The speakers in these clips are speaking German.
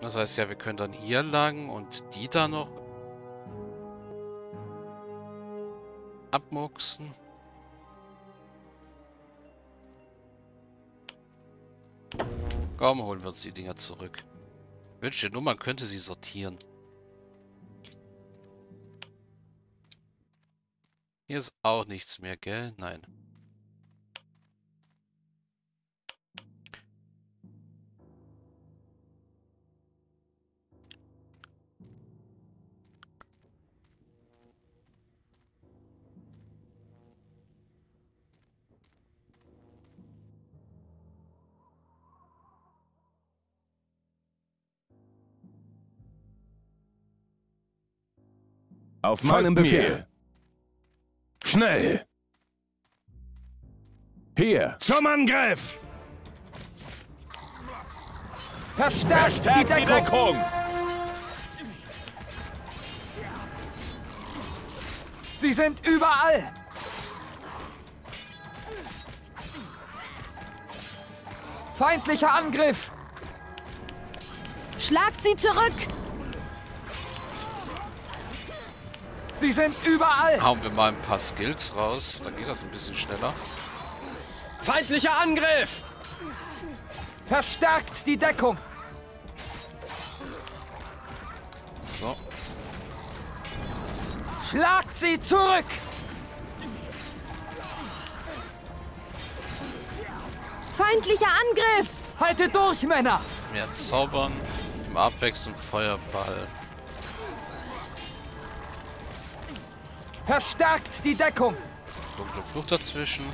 Das heißt ja, wir können dann hier lang und die da noch abmuchsen. Komm, holen wir uns die Dinger zurück. Ich wünschte nur, man könnte sie sortieren. Hier ist auch nichts mehr, gell? Nein. Auf meinem Befehl. Schnell! Hier! Zum Angriff! Verstärkt, die Deckung! Sie sind überall! Feindlicher Angriff! Schlagt sie zurück! Sie sind überall! Hauen wir mal ein paar Skills raus. Dann geht das ein bisschen schneller. Feindlicher Angriff! Verstärkt die Deckung! So. Schlagt sie zurück! Feindlicher Angriff! Haltet durch, Männer! Mehr zaubern. Im Abwechseln Feuerball. Verstärkt die Deckung! Dunkle Flucht dazwischen.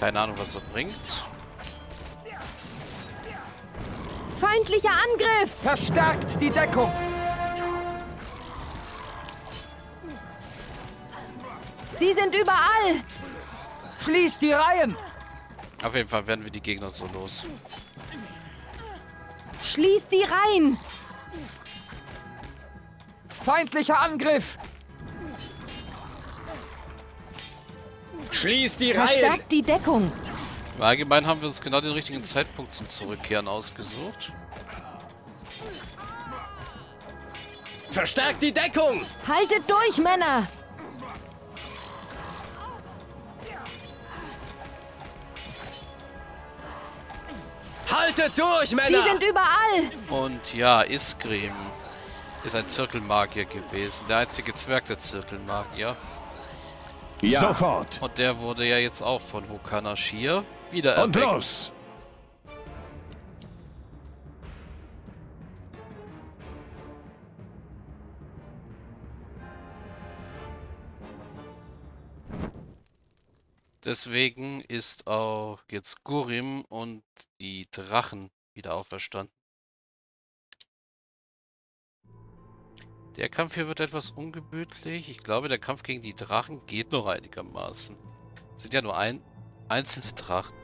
Keine Ahnung, was er bringt. Feindlicher Angriff! Verstärkt die Deckung! Sie sind überall! Schließt die Reihen! Auf jeden Fall werden wir die Gegner so los. Schließt die Reihen! Feindlicher Angriff! Schließt die Reihen! Verstärkt die Deckung! Im Allgemeinen haben wir uns genau den richtigen Zeitpunkt zum Zurückkehren ausgesucht. Verstärkt die Deckung! Haltet durch, Männer! Haltet durch, Sie Männer! sind überall! Und ja, Iskrim ist ein Zirkelmagier gewesen. Der einzige Zwerg der Zirkelmagier. Ja. Sofort! Und der wurde ja jetzt auch von Hokanashir wieder Und erweckt. los! Deswegen ist auch jetzt Gurim und die Drachen wieder auferstanden. Der Kampf hier wird etwas ungemütlich. Ich glaube, der Kampf gegen die Drachen geht noch einigermaßen. Es sind ja nur ein, einzelne Drachen.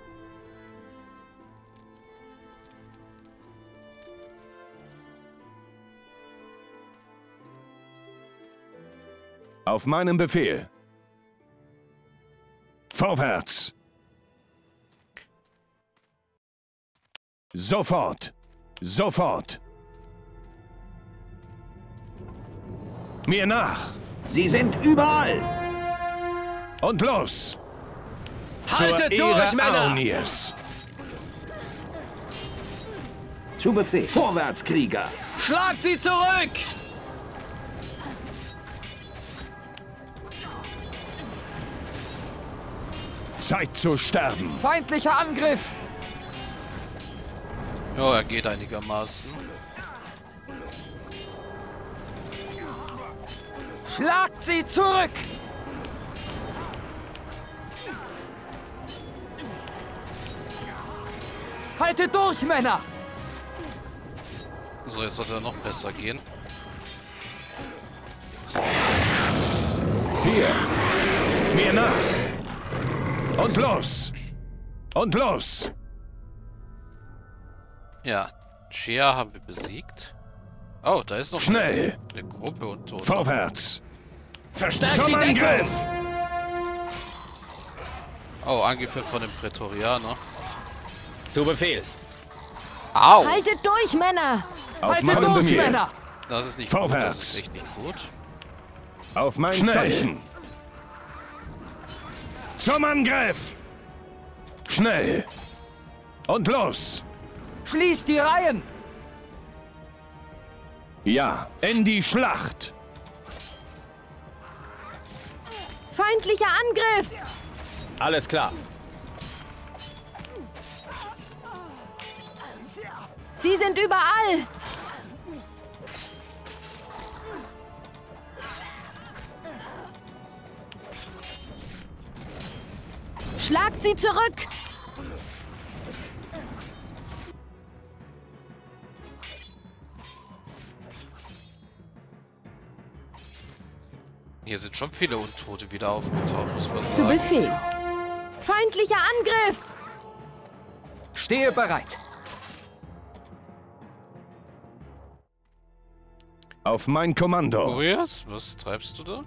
Auf meinem Befehl. Vorwärts! Sofort! Sofort! Mir nach! Sie sind überall! Und los! Haltet Zur durch, Ehre Männer! Aunirs! Zu Befehl. Vorwärts, Krieger! Schlagt sie zurück! Zeit zu sterben! Feindlicher Angriff! Ja, er geht einigermaßen. Schlagt sie zurück! Haltet durch, Männer! So, jetzt sollte er noch besser gehen. Hier! Mir nach! Und los! Und los! Ja, Shea haben wir besiegt. Oh, da ist noch Schnell! eine Gruppe und so. Vorwärts! Verstärkt Zum die Deckung! Angriff! Oh, angeführt von dem Prätorianer. Zu Befehl. Au! Haltet durch, Männer! Auf Haltet meinen durch, Befehl. Männer! Das ist nicht gut, das Vorwärts. ist echt nicht gut. Auf mein Schnell. Zeichen. Zum Angriff! Schnell! Und los! Schließt die Reihen! Ja, in die Schlacht! Feindlicher Angriff! Alles klar. Sie sind überall! Schlagt sie zurück! Hier sind schon viele Untote wieder aufgetaucht, muss man Zu sagen. Befehl! Feindlicher Angriff! Stehe bereit! Auf mein Kommando! Kurias, was treibst du da?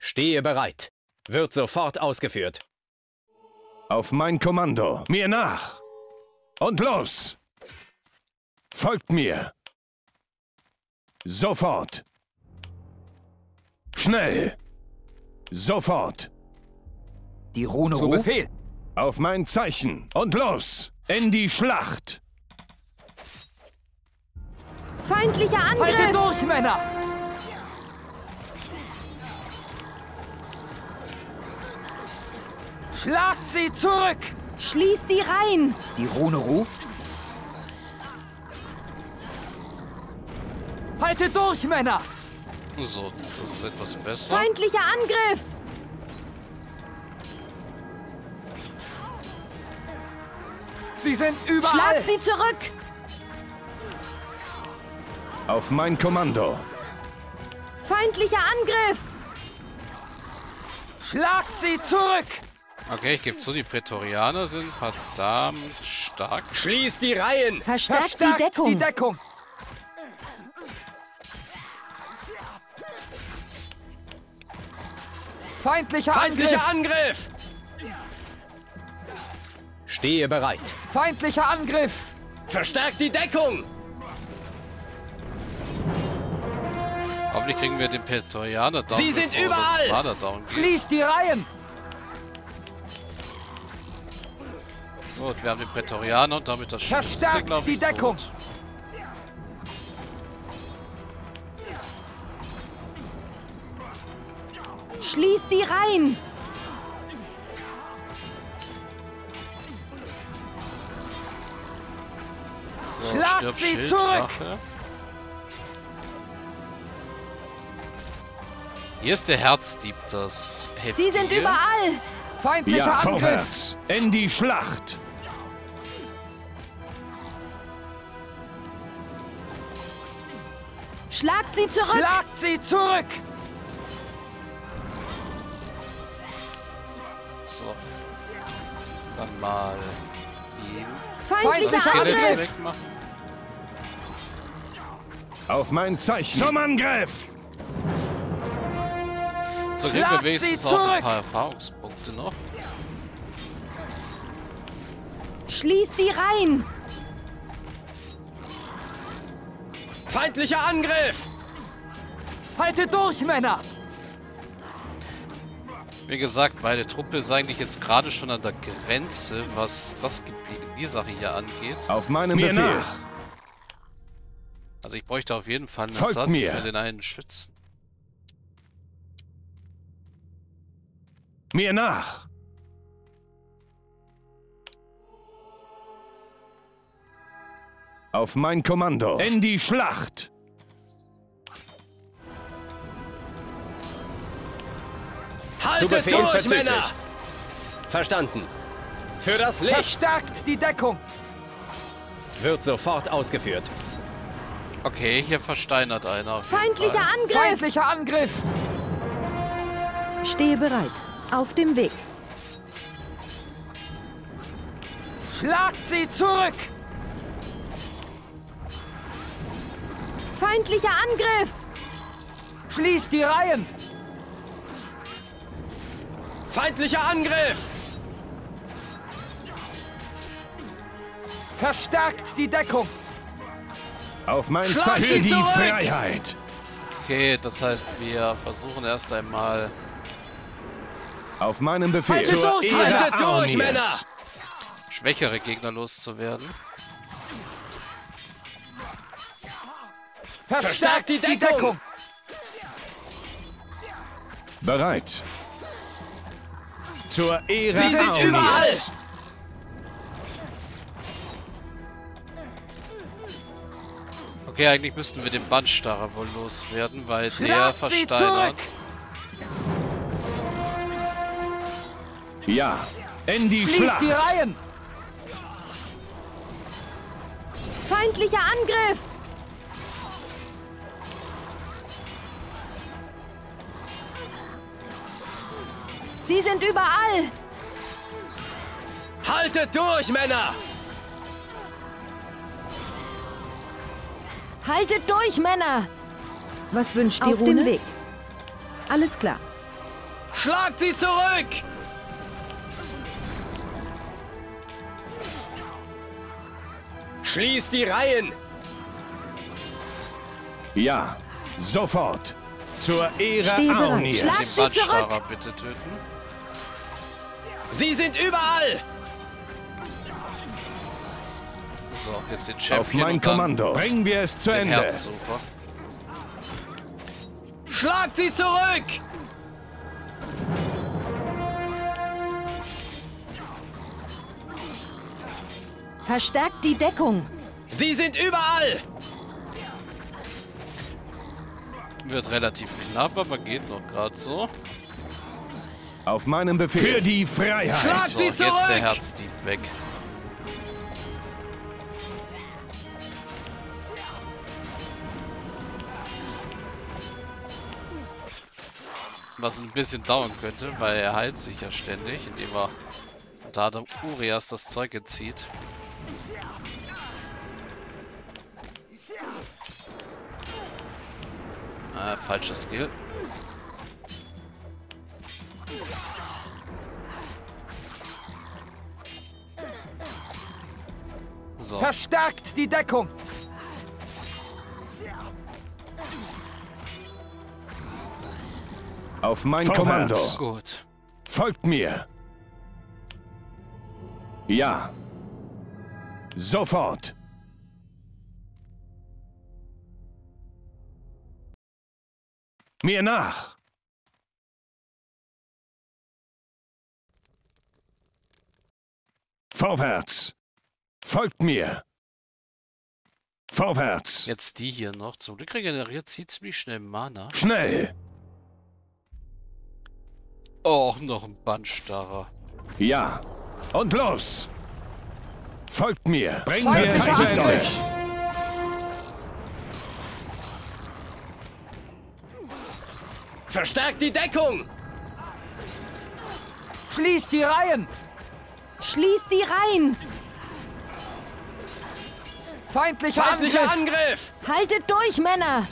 Stehe bereit. Wird sofort ausgeführt. Auf mein Kommando! Mir nach! Und los! Folgt mir! Sofort! Schnell! Sofort! Die Rune Zu ruft. Befehl. Auf mein Zeichen! Und los! In die Schlacht! Feindlicher Haltet Angriff! durch, Männer! Schlagt sie zurück! Schließt die Reihen! Die Rune ruft. Haltet durch, Männer! So, das ist etwas besser. Feindlicher Angriff! Sie sind überall! Schlagt sie zurück! Auf mein Kommando! Feindlicher Angriff! Schlagt sie zurück! Okay, ich gebe zu, die Prätorianer sind verdammt stark. Schließt die Reihen. Verstärkt, Verstärkt die Deckung! die Deckung! Feindlicher, Feindlicher Angriff! Angriff. Stehe bereit. Feindlicher Angriff! Verstärkt die Deckung. Hoffentlich kriegen wir den Prätorianer down. Sie sind überall! Schließt die Reihen! Gut, wir haben den Prätorianer und damit das Schlimmste, Verstärkt glaube die ich, Deckung. tot. Schließt die Reihen! So, Schlagt stirb, sie Schild, zurück! Drache. Hier ist der Herzdieb, das heftige. Sie sind überall! Feindlicher Ja, Angriff! vorwärts! In die Schlacht! Schlagt sie zurück! Schlagt sie zurück! So. Dann mal. Feindlicher Angriff! wegmachen. Auf mein Zeichen! Zum Angriff! So kriegen wir wenigstens sie auch ein zurück! paar Erfahrungspunkte noch. Schließt die Reihen! Feindlicher Angriff. Haltet durch, Männer! Wie gesagt, meine Truppe ist eigentlich jetzt gerade schon an der Grenze, was das Gebiet, die Sache hier angeht. Auf meinem Mir Befehl! nach. Also ich bräuchte auf jeden Fall einen Folgt Ersatz mir. für den einen Schützen. Mir nach! Auf mein Kommando! In die Schlacht! Haltet Befehl durch, verzüglich. Männer. Verstanden. Für das Licht Verstärkt die Deckung! wird sofort ausgeführt. Okay, hier versteinert einer. Auf jeden Feindlicher Fall. Angriff! Feindlicher Angriff! Stehe bereit. Auf dem Weg. Schlagt sie zurück! Feindlicher Angriff! Schließt die Reihen! Feindlicher Angriff! Verstärkt die Deckung! Auf mein Schlag Zeichen. Für die zurück! Freiheit. Okay, das heißt, wir versuchen erst einmal Auf meinen Befehl. Haltet durch, haltet durch. Männer! schwächere Gegner loszuwerden. Verstärkt die die Deckung! Bereit. Zur Ehre Sie sind überall! Okay, eigentlich müssten wir den Bandstarrer wohl loswerden, weil der versteinert. zurück! Ja. In die Schließt Schlacht. die Reihen! Feindlicher Angriff! Sie sind überall! Haltet durch, Männer! Haltet durch, Männer! Was wünscht die Auf Rune? dem Weg. Alles klar. Schlagt sie zurück! Schließt die Reihen! Ja. Sofort. Zur Ehre. Schlag- Den zurück! bitte töten. Sie sind überall! So, jetzt den Auf Champion mein und dann Kommando. Bringen wir es zu Ende. Herzsucher. Schlagt sie zurück! Verstärkt die Deckung. Sie sind überall! Wird relativ knapp, aber geht noch gerade so. Auf meinen Befehl. Für die Freiheit. Schlag So, sie jetzt der zurück! Herzdieb weg. Was ein bisschen dauern könnte, weil er heilt sich ja ständig, indem er da der Urias das Zeug entzieht. Ah, falscher Skill. So, Verstärkt die Deckung! Auf mein Vorwärts. Kommando. gut. Folgt mir. Ja. Sofort. Mir nach. Vorwärts. Folgt mir. Vorwärts. Jetzt die hier noch. Zum Glück regeneriert sie ziemlich schnell Mana. Schnell. Oh, noch ein Bandstarrer. Ja. Und los. Folgt mir. Bringen Folgt wir es mir zu. Ende. Verstärkt die Deckung! Schließt die Reihen! Schließt die Reihen! Feindlicher, Feindlicher Angriff! Angriff! Haltet durch, Männer!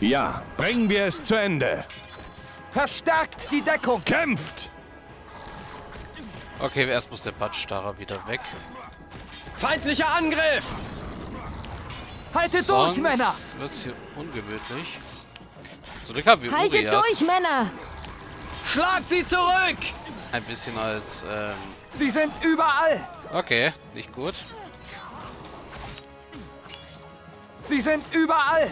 Ja. Bringen wir es zu Ende. Verstärkt die Deckung! Kämpft. Okay, erst muss der Bandstarrer wieder weg. Feindlicher Angriff! Haltet durch, Männer! Sonst wird's hier ungemütlich. Zum Glück haben wir Haltet Urias durch, Männer! Schlagt sie zurück! ein bisschen als, ähm, Sie sind überall! okay, nicht gut. Sie sind überall!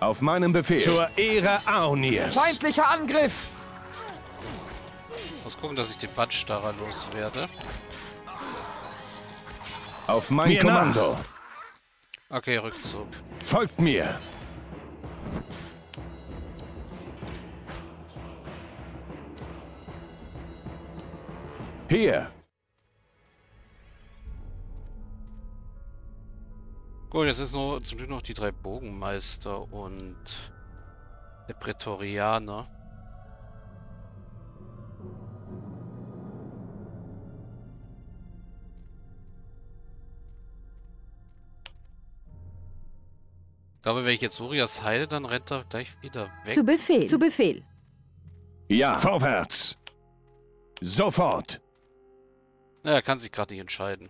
Auf meinen Befehl. Zur Ehre Arniers. Feindlicher Angriff! Muss gucken, dass ich den Bandstarrer loswerde. Auf mein Mir Kommando. Okay, Rückzug. Folgt mir. Hier. Gut, jetzt ist nur zum Glück noch die drei Bogenmeister und der Prätorianer. Ich glaube, wenn ich jetzt Urias heile, dann rennt er gleich wieder weg. Zu Befehl. Zu Befehl. Ja. Vorwärts. Sofort. Na, er kann sich gerade nicht entscheiden.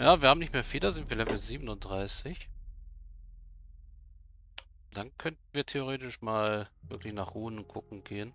Ja, wir haben nicht mehr viel, da sind wir Level 37. Dann könnten wir theoretisch mal wirklich nach Runen gucken gehen.